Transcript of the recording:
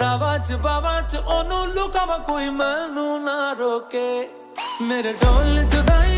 ਰਾਵਾਂ ਚ ਬਾਵਾਂ ਚ ਉਹਨੂੰ ਲੁਕਾਵਾ ਕੋਈ ਮੈਨੂੰ ਨਾ ਰੋਕੇ। ਮੇਰੇ ਢੋਲ ਜੁਦਾਈ